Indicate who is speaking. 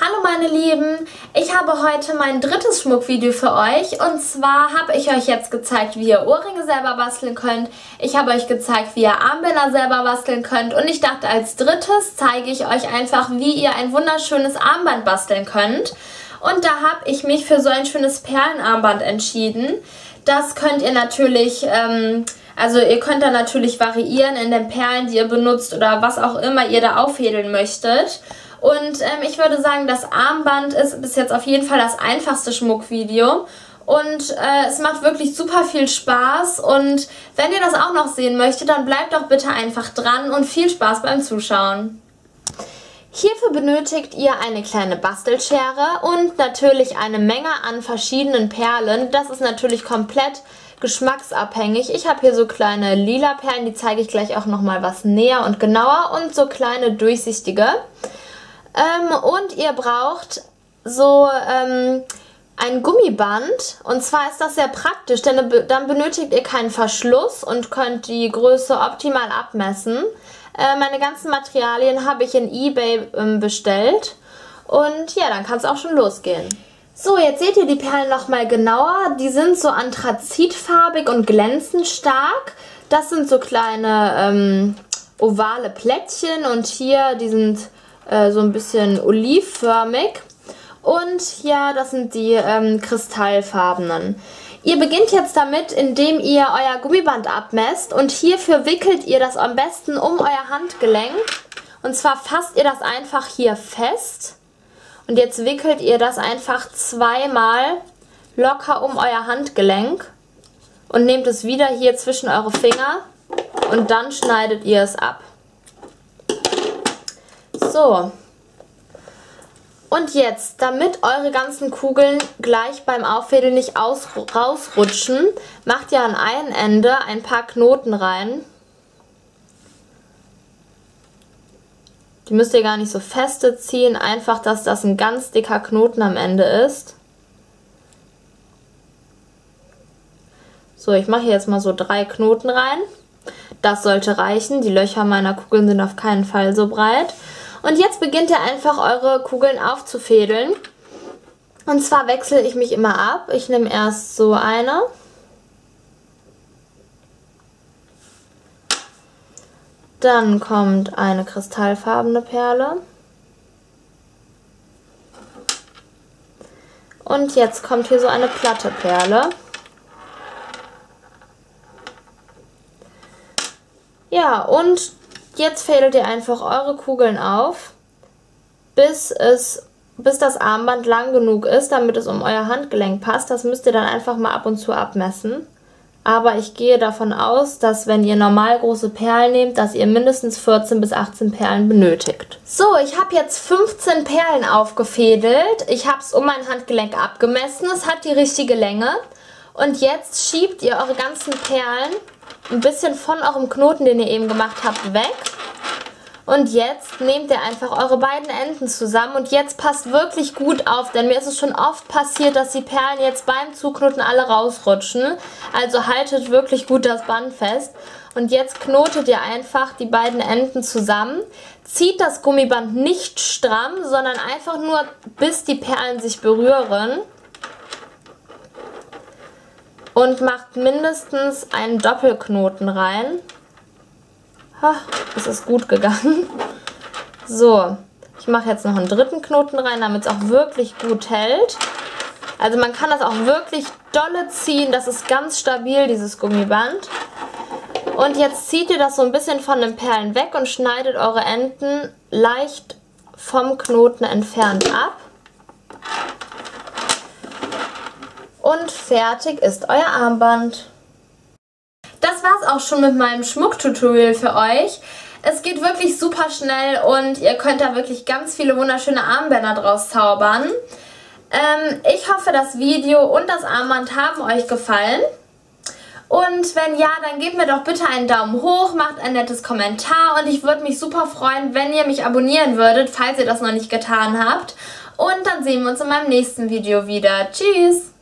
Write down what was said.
Speaker 1: Hallo meine Lieben, ich habe heute mein drittes Schmuckvideo für euch und zwar habe ich euch jetzt gezeigt, wie ihr Ohrringe selber basteln könnt. Ich habe euch gezeigt, wie ihr Armbänder selber basteln könnt und ich dachte als drittes zeige ich euch einfach, wie ihr ein wunderschönes Armband basteln könnt. Und da habe ich mich für so ein schönes Perlenarmband entschieden. Das könnt ihr natürlich... Ähm, also ihr könnt da natürlich variieren in den Perlen, die ihr benutzt oder was auch immer ihr da aufhädeln möchtet. Und ähm, ich würde sagen, das Armband ist bis jetzt auf jeden Fall das einfachste Schmuckvideo. Und äh, es macht wirklich super viel Spaß. Und wenn ihr das auch noch sehen möchtet, dann bleibt doch bitte einfach dran und viel Spaß beim Zuschauen. Hierfür benötigt ihr eine kleine Bastelschere und natürlich eine Menge an verschiedenen Perlen. Das ist natürlich komplett geschmacksabhängig. Ich habe hier so kleine lila Perlen, die zeige ich gleich auch nochmal was näher und genauer. Und so kleine durchsichtige. Ähm, und ihr braucht so ähm, ein Gummiband. Und zwar ist das sehr praktisch, denn dann benötigt ihr keinen Verschluss und könnt die Größe optimal abmessen. Äh, meine ganzen Materialien habe ich in Ebay ähm, bestellt. Und ja, dann kann es auch schon losgehen. So, jetzt seht ihr die Perlen nochmal genauer. Die sind so anthrazitfarbig und glänzend stark. Das sind so kleine ähm, ovale Plättchen und hier, die sind äh, so ein bisschen olivförmig. Und ja, das sind die ähm, kristallfarbenen. Ihr beginnt jetzt damit, indem ihr euer Gummiband abmesst und hierfür wickelt ihr das am besten um euer Handgelenk. Und zwar fasst ihr das einfach hier fest. Und jetzt wickelt ihr das einfach zweimal locker um euer Handgelenk und nehmt es wieder hier zwischen eure Finger und dann schneidet ihr es ab. So. Und jetzt, damit eure ganzen Kugeln gleich beim Auffädeln nicht aus, rausrutschen, macht ihr an einem Ende ein paar Knoten rein. Die müsst ihr gar nicht so feste ziehen, einfach, dass das ein ganz dicker Knoten am Ende ist. So, ich mache jetzt mal so drei Knoten rein. Das sollte reichen. Die Löcher meiner Kugeln sind auf keinen Fall so breit. Und jetzt beginnt ihr einfach eure Kugeln aufzufädeln. Und zwar wechsle ich mich immer ab. Ich nehme erst so eine. Dann kommt eine kristallfarbene Perle. Und jetzt kommt hier so eine platte Perle. Ja, und Jetzt fädelt ihr einfach eure Kugeln auf, bis, es, bis das Armband lang genug ist, damit es um euer Handgelenk passt. Das müsst ihr dann einfach mal ab und zu abmessen. Aber ich gehe davon aus, dass wenn ihr normal große Perlen nehmt, dass ihr mindestens 14 bis 18 Perlen benötigt. So, ich habe jetzt 15 Perlen aufgefädelt. Ich habe es um mein Handgelenk abgemessen. Es hat die richtige Länge. Und jetzt schiebt ihr eure ganzen Perlen ein bisschen von eurem Knoten, den ihr eben gemacht habt, weg. Und jetzt nehmt ihr einfach eure beiden Enden zusammen und jetzt passt wirklich gut auf, denn mir ist es schon oft passiert, dass die Perlen jetzt beim Zuknoten alle rausrutschen. Also haltet wirklich gut das Band fest. Und jetzt knotet ihr einfach die beiden Enden zusammen. Zieht das Gummiband nicht stramm, sondern einfach nur bis die Perlen sich berühren und macht mindestens einen Doppelknoten rein. Ha, das ist gut gegangen. So, ich mache jetzt noch einen dritten Knoten rein, damit es auch wirklich gut hält. Also man kann das auch wirklich dolle ziehen, das ist ganz stabil, dieses Gummiband. Und jetzt zieht ihr das so ein bisschen von den Perlen weg und schneidet eure Enden leicht vom Knoten entfernt ab. Und fertig ist euer Armband. Das war's auch schon mit meinem Schmucktutorial für euch. Es geht wirklich super schnell und ihr könnt da wirklich ganz viele wunderschöne Armbänder draus zaubern. Ähm, ich hoffe, das Video und das Armband haben euch gefallen. Und wenn ja, dann gebt mir doch bitte einen Daumen hoch, macht ein nettes Kommentar und ich würde mich super freuen, wenn ihr mich abonnieren würdet, falls ihr das noch nicht getan habt. Und dann sehen wir uns in meinem nächsten Video wieder. Tschüss!